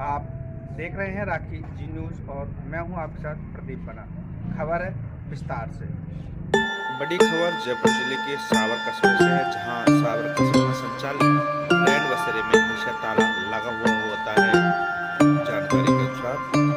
आप देख रहे हैं राखी जी न्यूज़ और मैं हूँ आपके साथ प्रदीप बना। खबर है विस्तार से। बड़ी खबर जयपुर ज़िले के सावर कस्बे से है, जहाँ सावर कस्बे में संचालित लैंड बसेरे में हमेशा ताला लगा हुआ होता है। जानकारी के अनुसार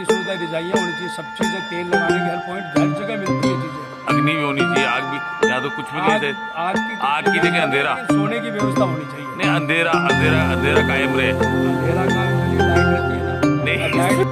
की सुविधा रिजाइया होनी चाहिए सब चीज़ें तेल लगाने के हर पॉइंट हर जगह मिलती है चीज़ें। अग्नि भी होनी चाहिए आग भी यहाँ तो कुछ भी नहीं आग थे की आग की जगह अंधेरा। सोने की व्यवस्था होनी चाहिए। नहीं अंधेरा अंधेरा अंधेरा कायम रहे। अंधेरा का लाइट रहती है ना। नहीं। लाइट